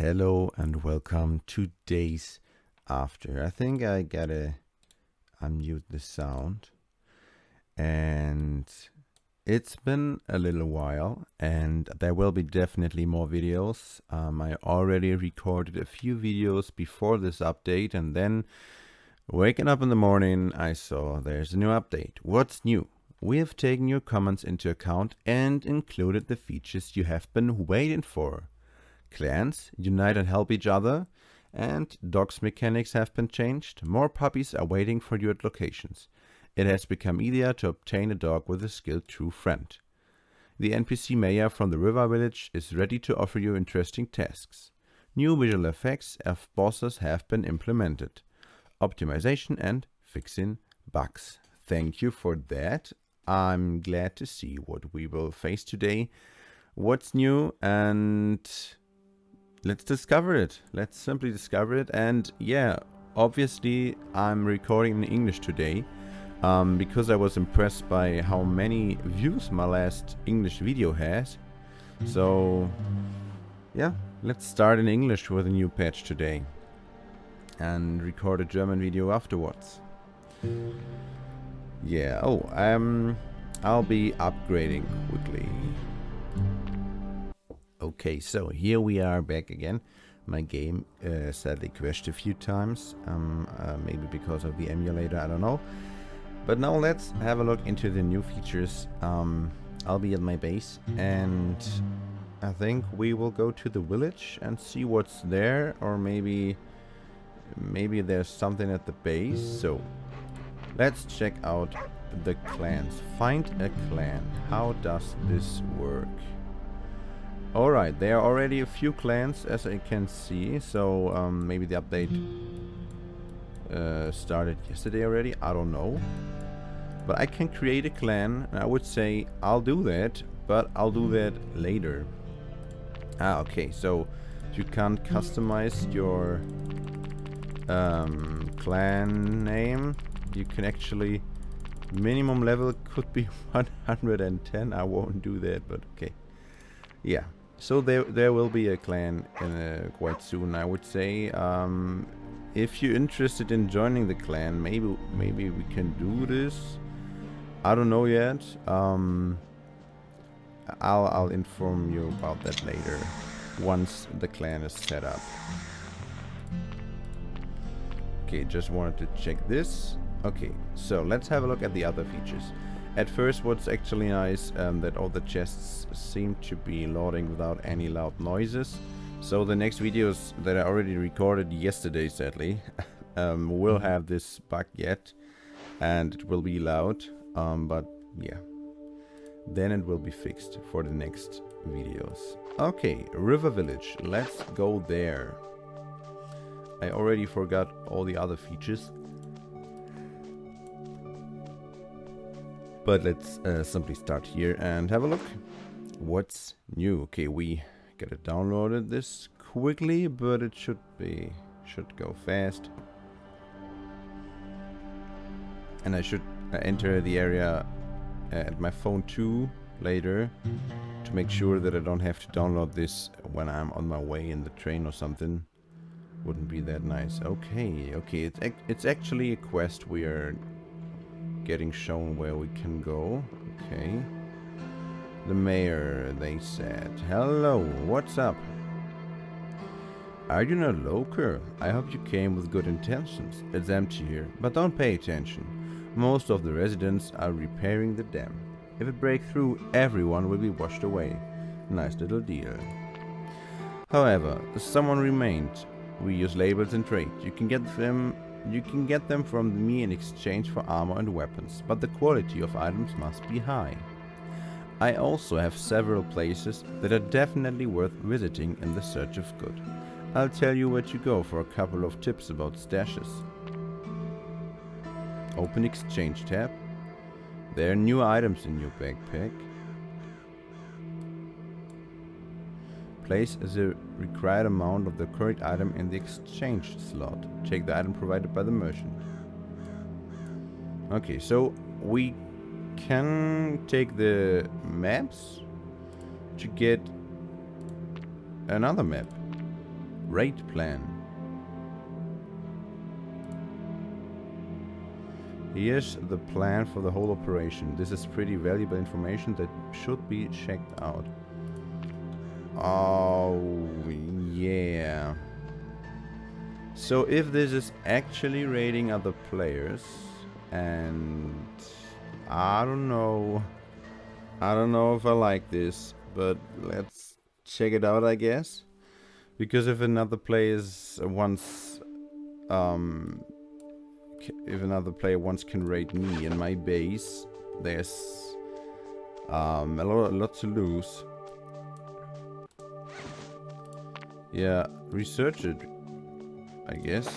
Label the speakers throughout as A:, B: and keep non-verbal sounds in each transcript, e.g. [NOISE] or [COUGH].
A: Hello and welcome to Days After. I think I gotta unmute the sound. And it's been a little while and there will be definitely more videos. Um, I already recorded a few videos before this update and then waking up in the morning I saw there's a new update. What's new? We have taken your comments into account and included the features you have been waiting for. Clans unite and help each other, and dogs mechanics have been changed. More puppies are waiting for you at locations. It has become easier to obtain a dog with a skilled true friend. The NPC Mayor from the River Village is ready to offer you interesting tasks. New visual effects of bosses have been implemented. Optimization and fixing bugs. Thank you for that. I'm glad to see what we will face today, what's new, and let's discover it. Let's simply discover it. And yeah, obviously I'm recording in English today um, because I was impressed by how many views my last English video has. So yeah, let's start in English with a new patch today and record a German video afterwards. Yeah, oh, um, I'll be upgrading quickly. Okay, so here we are back again. My game uh, sadly crashed a few times, um, uh, maybe because of the emulator, I don't know. But now let's have a look into the new features. Um, I'll be at my base and I think we will go to the village and see what's there or maybe maybe there's something at the base. So let's check out the clans. Find a clan. How does this work? Alright, there are already a few clans as I can see, so um, maybe the update uh, started yesterday already, I don't know. But I can create a clan, and I would say I'll do that, but I'll do that later. Ah, okay, so you can't customize your um, clan name. You can actually, minimum level could be [LAUGHS] 110, I won't do that, but okay. Yeah, so there there will be a clan uh, quite soon, I would say. Um, if you're interested in joining the clan, maybe maybe we can do this. I don't know yet. Um, I'll I'll inform you about that later, once the clan is set up. Okay, just wanted to check this. Okay, so let's have a look at the other features. At first what's actually nice um, that all the chests seem to be loading without any loud noises. So the next videos that I already recorded yesterday sadly [LAUGHS] um, will have this bug yet and it will be loud um, but yeah then it will be fixed for the next videos. Okay, River Village, let's go there. I already forgot all the other features But let's uh, simply start here and have a look. What's new? Okay, we get it downloaded this quickly, but it should be should go fast. And I should uh, enter the area uh, at my phone too later to make sure that I don't have to download this when I'm on my way in the train or something. Wouldn't be that nice. Okay, okay, it's ac it's actually a quest we are getting shown where we can go. Okay. The mayor, they said. Hello, what's up? Are you not local? I hope you came with good intentions. It's empty here, but don't pay attention. Most of the residents are repairing the dam. If it breaks through, everyone will be washed away. Nice little deal. However, someone remained. We use labels in trade. You can get them you can get them from me in exchange for armor and weapons, but the quality of items must be high. I also have several places that are definitely worth visiting in the search of good. I'll tell you where to go for a couple of tips about stashes. Open exchange tab. There are new items in your backpack. Place the required amount of the current item in the exchange slot. Check the item provided by the merchant. Okay, so we can take the maps to get another map. Raid plan. Here's the plan for the whole operation. This is pretty valuable information that should be checked out. Oh, yeah. So if this is actually raiding other players, and I don't know, I don't know if I like this, but let's check it out, I guess. Because if another player wants, um, if another player once can raid me and my base, there's um, a lot, a lot to lose. Yeah, research it, I guess.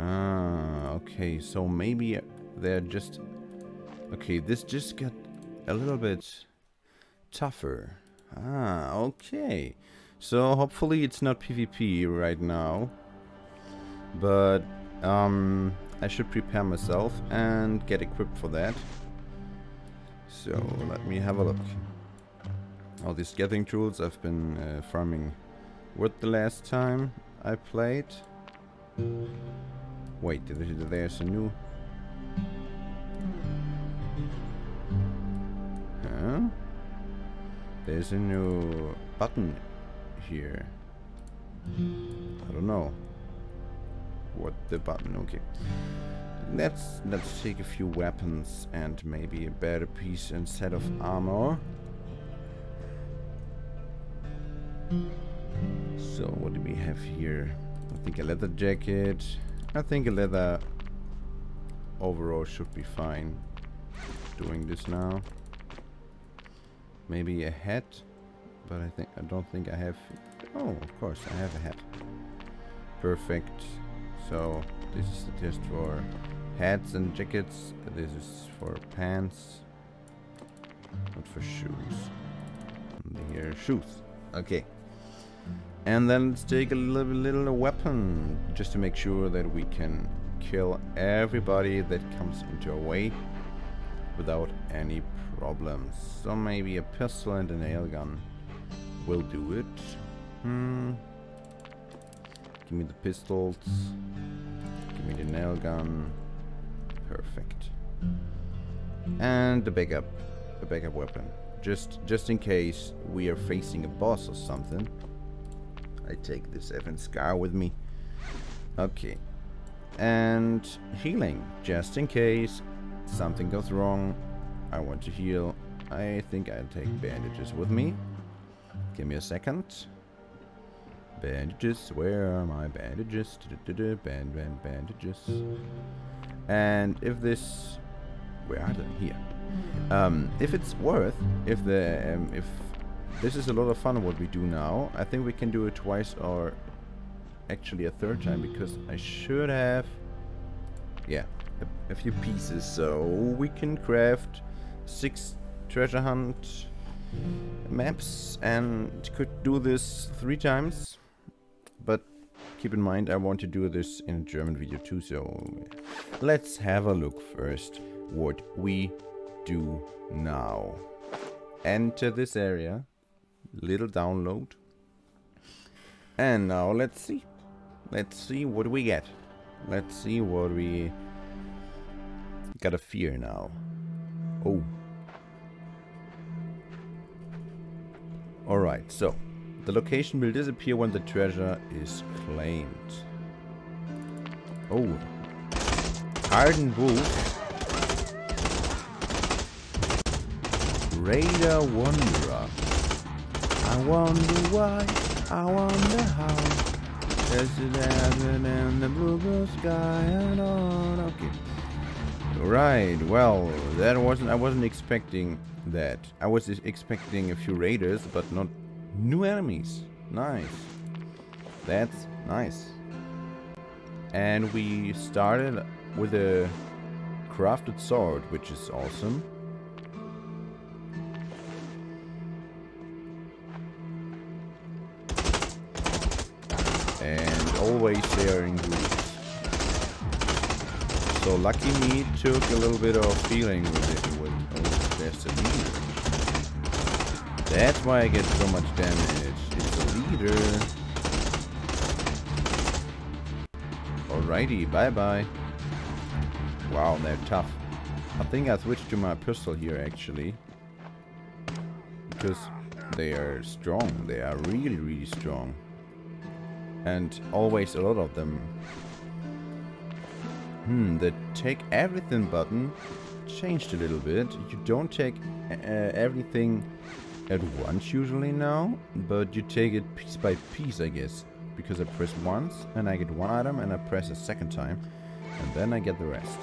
A: Ah, okay, so maybe they're just... Okay, this just got a little bit tougher. Ah, okay. So hopefully it's not PvP right now. But um, I should prepare myself and get equipped for that. So let me have a look. All these gathering tools I've been uh, farming wood the last time I played. Wait, there's a new... Huh? There's a new button here. I don't know what the button. Okay. Let's let's take a few weapons and maybe a better piece instead of armor. So what do we have here? I think a leather jacket. I think a leather overall should be fine. Doing this now. Maybe a hat, but I think I don't think I have. Oh, of course I have a hat. Perfect. So this is the just for hats and jackets. This is for pants, not for shoes. And here shoes. Okay. And then let's take a little, little weapon just to make sure that we can kill everybody that comes into our way without any problems. So maybe a pistol and a nail gun will do it. Hmm. Give me the pistols. Give me the nail gun. Perfect. And the backup. The backup weapon. Just just in case we are facing a boss or something. I take this FN Scar with me. Okay. And healing. Just in case something goes wrong. I want to heal. I think I'll take bandages with me. Give me a second. Bandages, where are my bandages? Band, band, bandages. And if this, where are they? Here. Um, if it's worth, if the, um, if this is a lot of fun what we do now, I think we can do it twice or actually a third time because I should have, yeah, a, a few pieces. So we can craft six treasure hunt maps and could do this three times but keep in mind I want to do this in a German video too, so let's have a look first what we do now. Enter this area, little download, and now let's see. Let's see what we get. Let's see what we got a fear now. Oh. Alright, so the location will disappear when the treasure is claimed. Oh. Hardened Wolf. Raider Wanderer. I wonder why, I wonder how. There's an heaven and the blue, blue sky and on. Okay. Right, well, that wasn't, I wasn't expecting that. I was expecting a few raiders, but not New enemies. Nice. That's nice. And we started with a crafted sword, which is awesome. Always in groups. So lucky me took a little bit of feeling with it. Oh, there's leader. That's why I get so much damage. It's a leader. Alrighty, bye-bye. Wow, they're tough. I think I switched to my pistol here, actually. Because they are strong. They are really, really strong. And always a lot of them. Hmm, the take everything button changed a little bit. You don't take uh, everything at once usually now, but you take it piece by piece, I guess. Because I press once and I get one item and I press a second time and then I get the rest.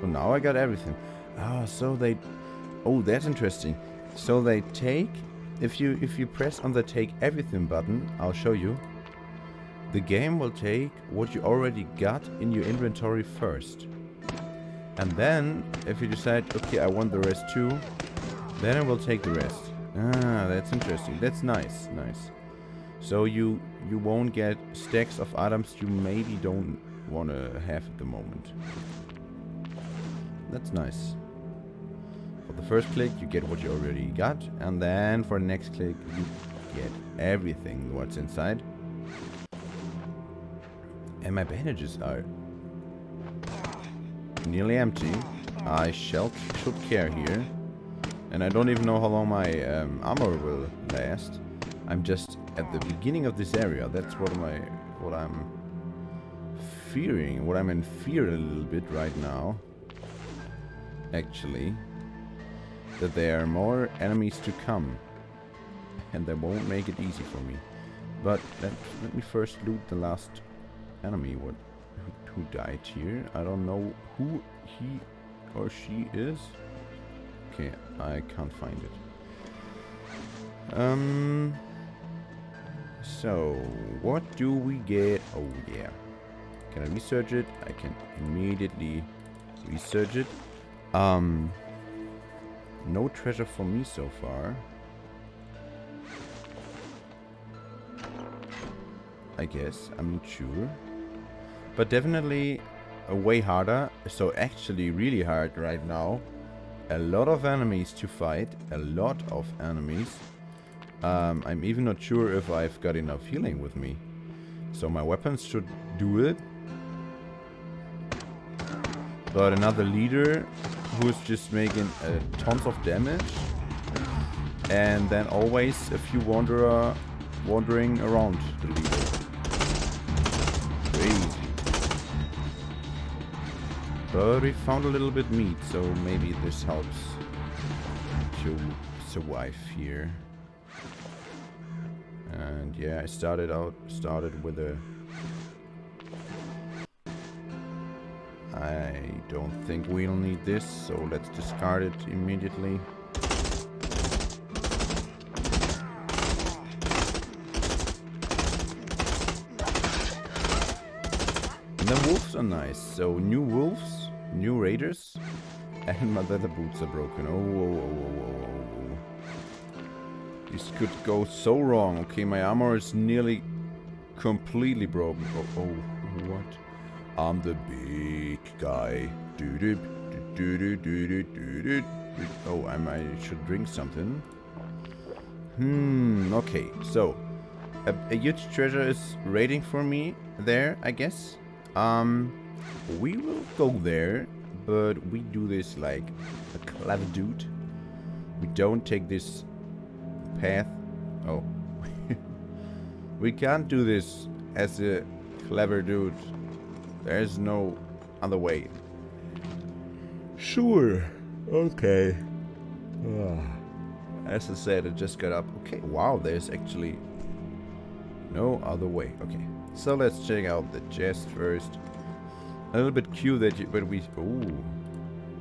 A: So now I got everything. Ah, so they... Oh, that's interesting. So they take... If you if you press on the take everything button, I'll show you. The game will take what you already got in your inventory first. And then, if you decide, okay, I want the rest too, then it will take the rest. Ah, that's interesting. That's nice, nice. So you you won't get stacks of items you maybe don't want to have at the moment. That's nice. For the first click, you get what you already got, and then for the next click, you get everything what's inside. And my bandages are nearly empty. I shall should care here. And I don't even know how long my um, armor will last. I'm just at the beginning of this area. That's what my what I'm fearing. What I'm in fear a little bit right now. Actually. That there are more enemies to come. And they won't make it easy for me. But let, let me first loot the last enemy. What who, died here? I don't know who he or she is. Okay, I can't find it. Um. So, what do we get? Oh, yeah. Can I research it? I can immediately research it. Um. No treasure for me so far. I guess. I'm not sure. But definitely a way harder. So actually really hard right now a lot of enemies to fight, a lot of enemies. Um, I'm even not sure if I've got enough healing with me. So my weapons should do it. But another leader who's just making uh, tons of damage. And then always a few wanderer wandering around the leader. But we found a little bit meat, so maybe this helps to survive here. And yeah, I started out, started with a... I don't think we'll need this, so let's discard it immediately. And the wolves are nice, so new wolves New raiders? And my leather boots are broken. Oh, oh, oh, oh, oh. This could go so wrong. Okay, my armor is nearly completely broken. Oh, oh, what? I'm the big guy. Do do do do do do do do. Oh, I might should drink something. Hmm. Okay. So, a, a huge treasure is waiting for me there. I guess. Um. We will go there, but we do this like a clever dude. We don't take this path. Oh. [LAUGHS] we can't do this as a clever dude. There's no other way. Sure. Okay. Ah. As I said, I just got up. Okay, wow, there's actually no other way. Okay, so let's check out the chest first. A little bit cute that you, but we, oh,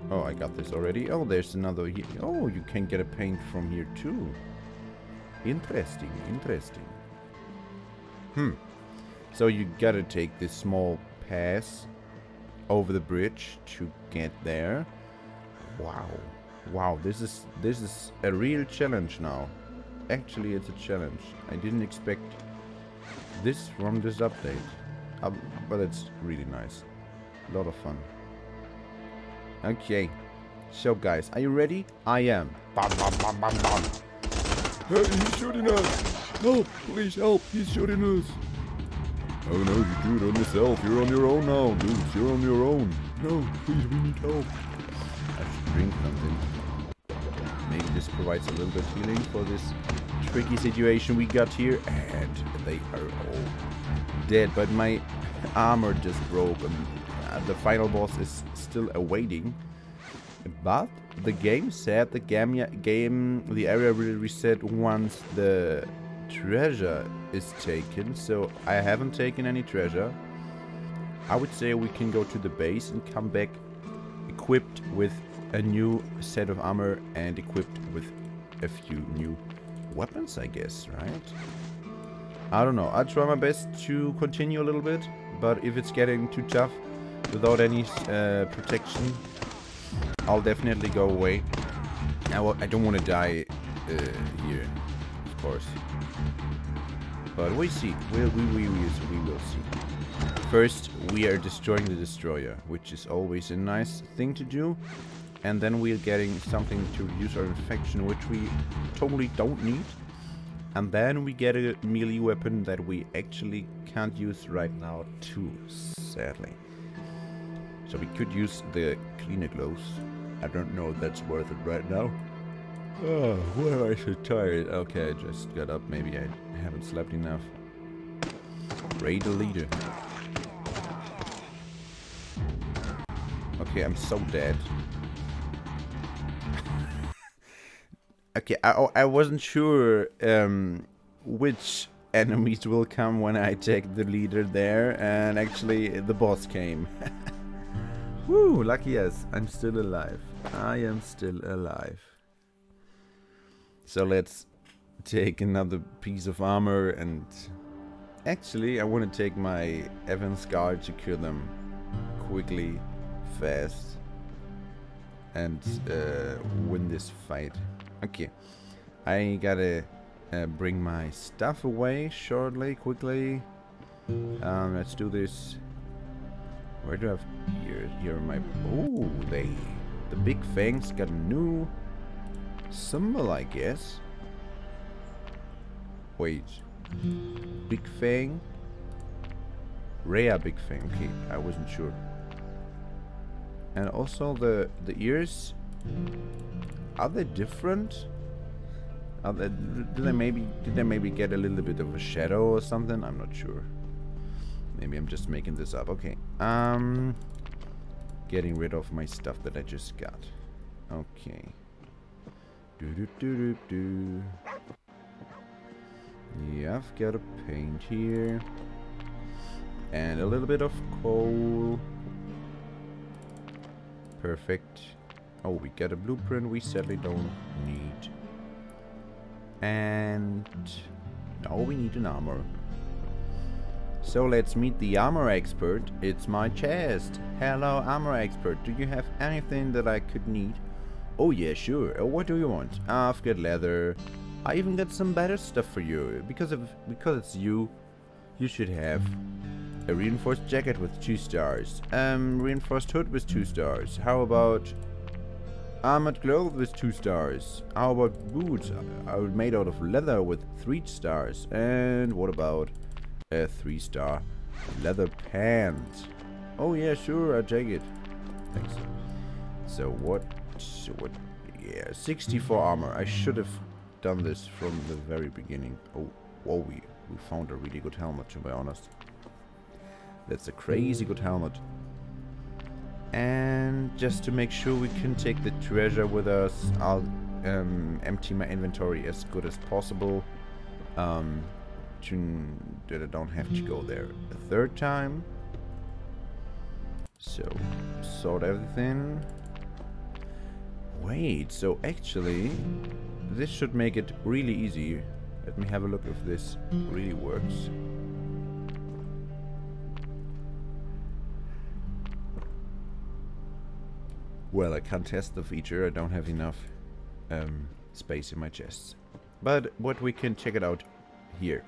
A: oh, I got this already. Oh, there's another here. Oh, you can get a paint from here too. Interesting, interesting. Hmm. So you gotta take this small pass over the bridge to get there. Wow. Wow, this is this is a real challenge now. Actually, it's a challenge. I didn't expect this from this update. Um, but it's really nice. A lot of fun. Okay. So guys, are you ready? I am. Bam, bam, bam, bam, bam. Hey, he's shooting us! Help! Please help! He's shooting us! Oh no, you do it on yourself. You're on your own now, dude. You're on your own. No, please, we need help. I should drink something. Maybe this provides a little bit of healing for this tricky situation we got here. And they are all dead. But my armor just broke and Uh, the final boss is still awaiting. But the game said the game, game the area will reset once the treasure is taken. So I haven't taken any treasure. I would say we can go to the base and come back equipped with a new set of armor and equipped with a few new weapons, I guess, right? I don't know. I'll try my best to continue a little bit, but if it's getting too tough without any uh, protection, I'll definitely go away. I w I don't want to die uh, here, of course. But we see. We, we, we, we, will see. First, we are destroying the destroyer, which is always a nice thing to do. And then we're getting something to reduce our infection, which we totally don't need. And then we get a melee weapon that we actually can't use right now too, sadly. So we could use the cleaner gloves. I don't know if that's worth it right now. Oh, why am I so tired? Okay, I just got up. Maybe I haven't slept enough. Raid the leader. Okay, I'm so dead. [LAUGHS] okay, I, I wasn't sure um, which enemies will come when I take the leader there, and actually the boss came. [LAUGHS] Woo, lucky yes, I'm still alive. I am still alive. So let's take another piece of armor and actually I want to take my FN Scar to kill them quickly, fast and uh, win this fight. Okay, I gotta uh, bring my stuff away shortly, quickly. Um, let's do this. Where do I have here? Here are my. Oh, they. The big fangs got a new symbol, I guess. Wait. Big Fang? Rhea Big Fang. Okay, I wasn't sure. And also the the ears. Are they different? Are they, did they maybe did they maybe get a little bit of a shadow or something? I'm not sure. Maybe I'm just making this up. Okay. Um getting rid of my stuff that I just got. Okay. Do do do do do. Yeah, I've got a paint here. And a little bit of coal. Perfect. Oh, we got a blueprint we sadly don't need. And now we need an armor. So let's meet the armor expert. It's my chest. Hello, armor expert. Do you have anything that I could need? Oh yeah, sure. Uh, what do you want? I've got leather, I even got some better stuff for you. Because of because it's you, you should have a reinforced jacket with two stars. Um, reinforced hood with two stars. How about armored clothes with two stars? How about boots are made out of leather with three stars? And what about a three star leather pants? Oh yeah, sure, I take it. Thanks. So what? So what? Yeah, 64 armor. I should have done this from the very beginning. Oh, whoa, we, we found a really good helmet, to be honest. That's a crazy good helmet. And just to make sure we can take the treasure with us, I'll um, empty my inventory as good as possible. Um, to, that I don't have to go there a third time. So, sort everything. Wait, so actually, this should make it really easy. Let me have a look if this really works. Well, I can't test the feature. I don't have enough um, space in my chests. But what we can check it out here.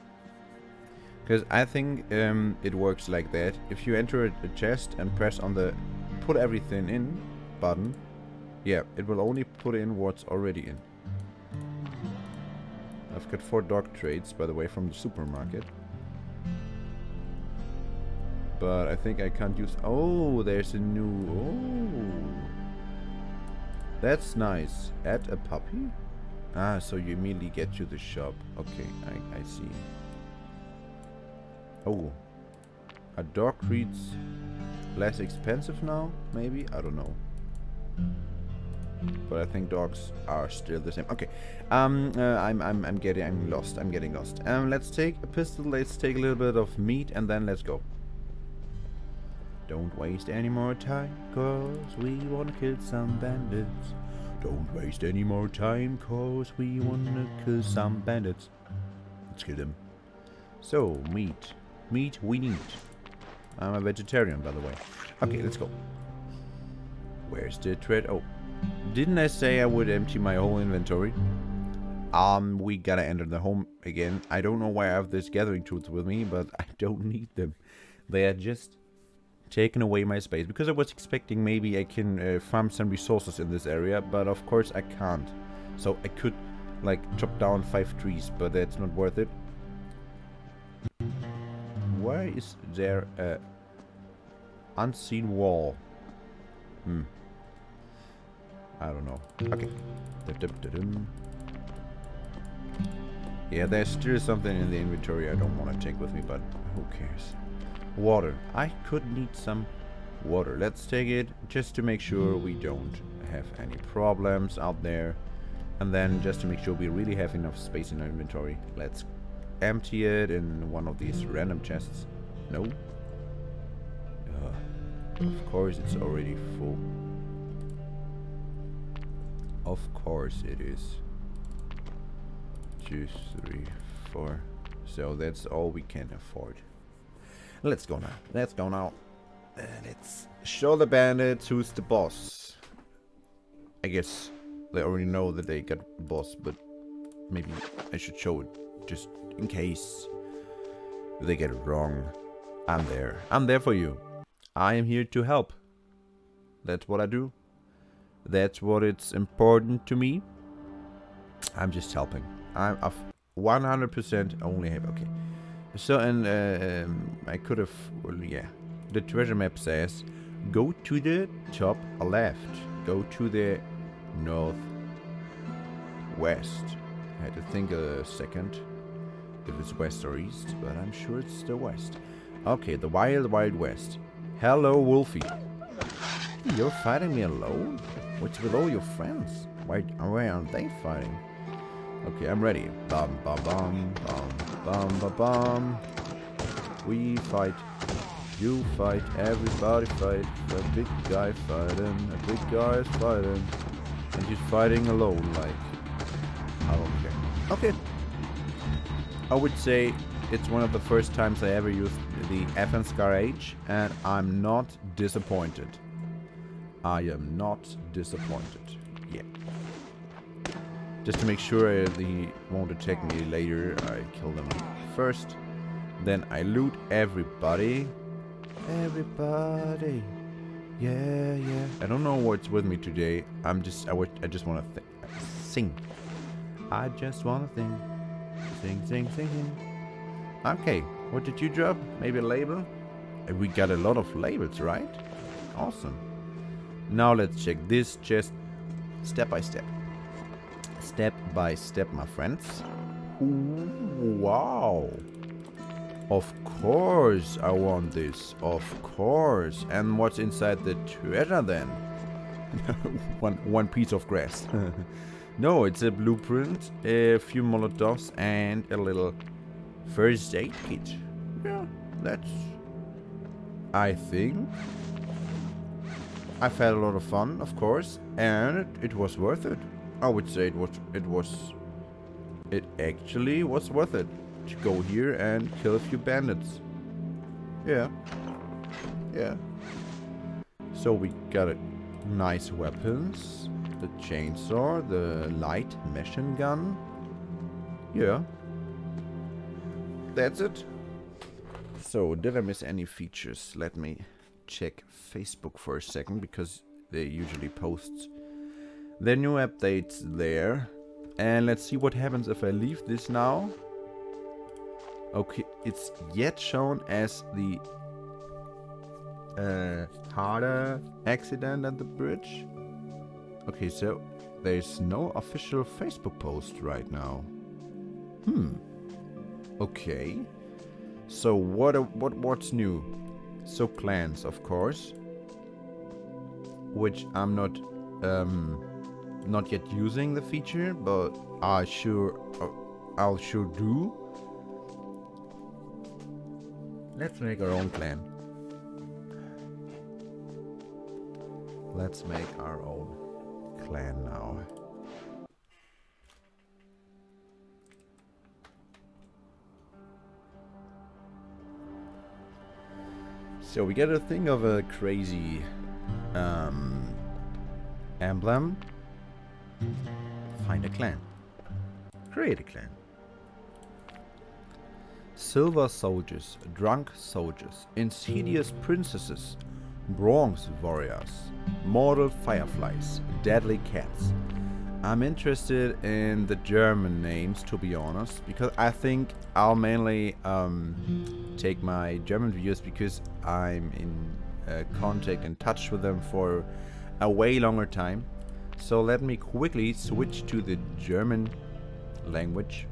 A: Because I think um, it works like that. If you enter a chest and press on the put everything in button, yeah, it will only put in what's already in. I've got four dog trades, by the way, from the supermarket. But I think I can't use... Oh, there's a new... Oh. That's nice. Add a puppy? Ah, so you immediately get to the shop. Okay, I, I see. Oh. A dog treats less expensive now, maybe? I don't know. But I think dogs are still the same. Okay, um, uh, I'm, I'm, I'm getting, I'm lost. I'm getting lost. Um, let's take a pistol. Let's take a little bit of meat, and then let's go. Don't waste any more time, cause we wanna kill some bandits. Don't waste any more time, cause we wanna kill some bandits. Let's kill them. So, meat. Meat we need. I'm a vegetarian, by the way. Okay, let's go. Where's the thread? Oh, didn't I say I would empty my whole inventory? Um, we gotta enter the home again. I don't know why I have this gathering tools with me, but [LAUGHS] I don't need them. They are just taken away my space. Because I was expecting maybe I can uh, farm some resources in this area, but of course I can't. So I could, like, chop down five trees, but that's not worth it. Why is there a unseen wall? Hmm. I don't know. Okay. Yeah, there's still something in the inventory I don't want to take with me, but who cares? Water. I could need some water. Let's take it just to make sure we don't have any problems out there. And then just to make sure we really have enough space in our inventory, let's empty it in one of these random chests. No? Uh, of course it's already full. Of course it is. Two, three, four. So that's all we can afford. Let's go now. Let's go now. And it's show the bandits who's the boss. I guess they already know that they got boss, but maybe I should show it just in case they get it wrong. I'm there. I'm there for you. I am here to help. That's what I do. That's what it's important to me. I'm just helping. I'm 100% only have okay. So and uh, um, I could have well, yeah. The treasure map says go to the top left. Go to the north west. I had to think a second if it's west or east, but I'm sure it's the west. Okay, the wild wild west. Hello, Wolfie. You're fighting me alone? What's with all your friends? Why, why aren't they fighting? Okay, I'm ready. Bum, bum, bum, bum, bum, bum, bum. We fight. You fight. Everybody fight. A big guy fighting. A big guy is fighting. And he's fighting alone, like... I don't care. Okay. I would say it's one of the first times I ever used the FN Scar H, and I'm not disappointed. I am not disappointed yet. Just to make sure they won't attack me later, I kill them first. Then I loot everybody. Everybody. Yeah, yeah. I don't know what's with me today. I'm just, I, I just want to sing. I just want to sing. Sing, sing, sing. Okay, what did you drop? Maybe a label? Uh, we got a lot of labels, right? Awesome. Now let's check this chest step by step. Step by step, my friends. Ooh, wow. Of course I want this. Of course. And what's inside the treasure then? [LAUGHS] one, one piece of grass. [LAUGHS] no, it's a blueprint, a few molotovs, and a little first aid kit. Yeah, that's... I think I've had a lot of fun, of course, and it, it was worth it. I would say it was, it was, it actually was worth it to go here and kill a few bandits. Yeah, yeah. So we got a nice weapons, the chainsaw, the light machine gun. Yeah. That's it. So, did I miss any features? Let me check Facebook for a second because they usually post their new updates there. And let's see what happens if I leave this now. Okay, it's yet shown as the uh, harder accident at the bridge. Okay, so there's no official Facebook post right now. Hmm. Okay. So what what what's new? So clans, of course, which I'm not um not yet using the feature, but I sure uh, I'll sure do. Let's make our own clan. Let's make our own now. So we get a thing of a crazy um, emblem. Find a clan. Create a clan. Silver soldiers, drunk soldiers, insidious princesses, bronze warriors, mortal fireflies, deadly cats. I'm interested in the German names, to be honest, because I think I'll mainly um, take my German viewers because I'm in uh, contact and touch with them for a way longer time. So let me quickly switch to the German language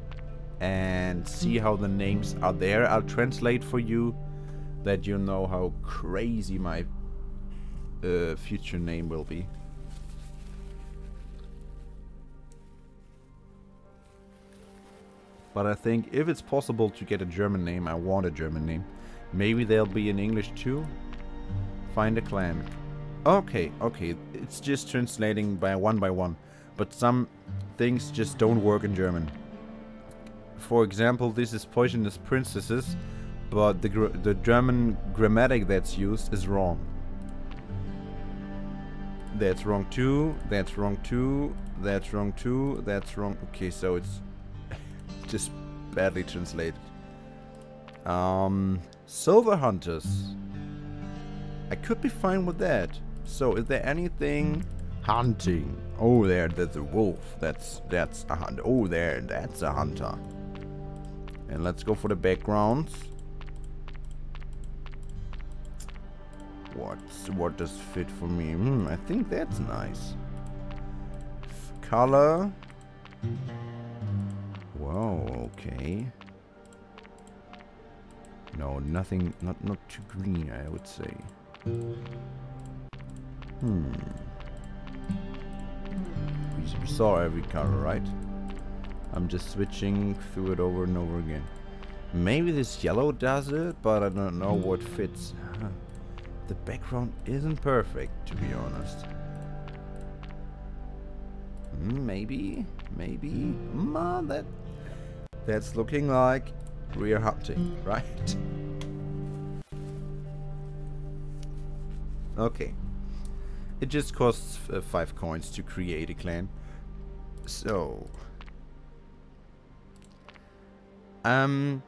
A: and see how the names are there. I'll translate for you that you know how crazy my uh, future name will be. But I think if it's possible to get a German name, I want a German name. Maybe they'll be in English too. Find a clan. Okay, okay. It's just translating by one by one. But some things just don't work in German. For example, this is Poisonous Princesses, but the, the German grammatic that's used is wrong. That's wrong too, that's wrong too, that's wrong too, that's wrong. Okay, so it's just badly translated. Um, Silver Hunters. I could be fine with that. So, is there anything hunting? Oh, there, there's a wolf. That's that's a hunter. Oh, there, that's a hunter. And let's go for the backgrounds. What's what does fit for me? Hmm, I think that's nice. Color. Whoa, okay. No, nothing, not not too green, I would say. Hmm. We saw every color, right? I'm just switching through it over and over again. Maybe this yellow does it, but I don't know what fits. The background isn't perfect, to be honest. Hmm, maybe, maybe. Ma, that that's looking like rear hunting, right? Okay. It just costs uh, 5 coins to create a clan. So... Um,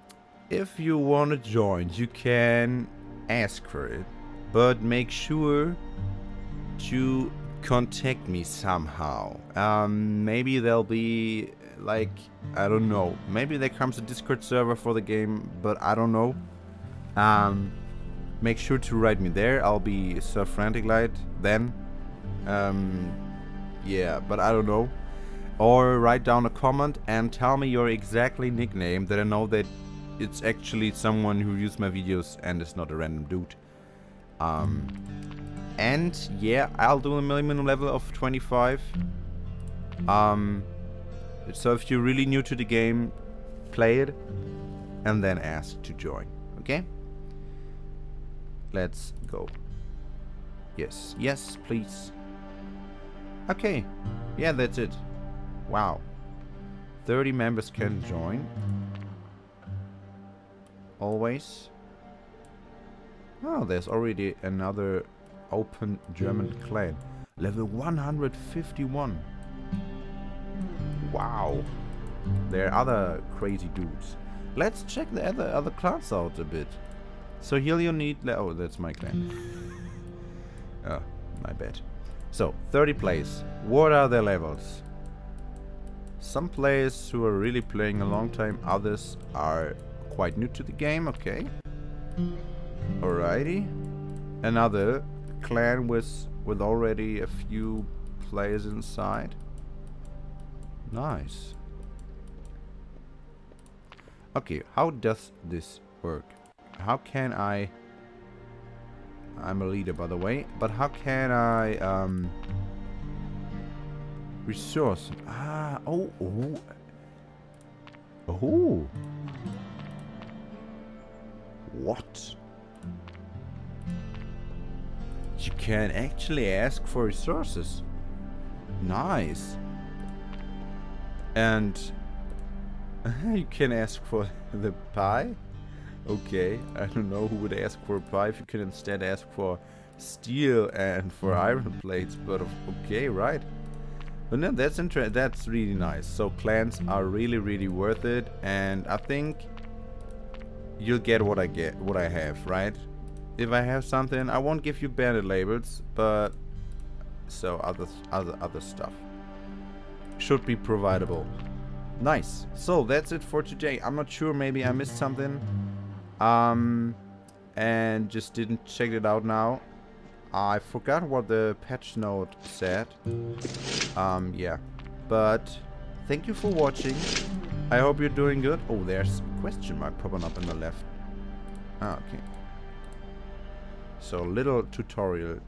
A: if you want to join, you can ask for it. But make sure to contact me somehow. Um, maybe there'll be like I don't know. Maybe there comes a Discord server for the game, but I don't know. Um, make sure to write me there. I'll be Sir Frantic Light then. Um, yeah, but I don't know. Or write down a comment and tell me your exactly nickname that I know that it's actually someone who views my videos and it's not a random dude. Um, and yeah, I'll do a minimum level of 25. Um, so if you're really new to the game, play it and then ask to join. Okay? Let's go. Yes, yes, please. Okay. Yeah, that's it. Wow. 30 members can join. Always. Oh, there's already another open German clan. Level 151. Wow. There are other crazy dudes. Let's check the other other clans out a bit. So here you need... Oh, that's my clan. oh, [LAUGHS] my bad. So, 30 plays. What are their levels? Some players who are really playing a long time, others are quite new to the game, okay. Alrighty. Another clan with with already a few players inside. Nice. Okay, how does this work? How can I... I'm a leader, by the way. But how can I... Um, resource... Ah, oh, oh. Oh. What? You can actually ask for resources. Nice. And [LAUGHS] you can ask for the pie? Okay, I don't know who would ask for a pie if you can instead ask for steel and for iron plates, but okay, right. But no, that's interesting. That's really nice. So clans are really, really worth it, and I think you'll get what I get, what I have, right? If I have something, I won't give you bandit labels, but so other other other stuff should be providable. Nice. So that's it for today. I'm not sure. Maybe I missed something. Um, and just didn't check it out now. I forgot what the patch note said. Um, yeah. But thank you for watching. I hope you're doing good. Oh, there's a question mark popping up on the left. Ah, okay. So, little tutorial.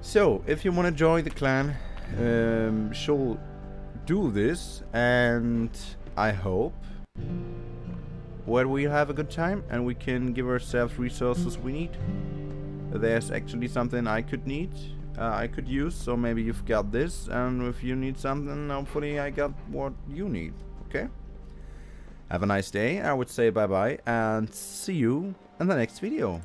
A: So, if you want to join the clan, um, she'll do this, and I hope where we have a good time and we can give ourselves resources we need. There's actually something I could need, uh, I could use, so maybe you've got this, and if you need something, hopefully I got what you need, okay? Have a nice day, I would say bye bye, and see you in the next video.